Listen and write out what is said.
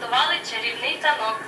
приготували чарівний танок.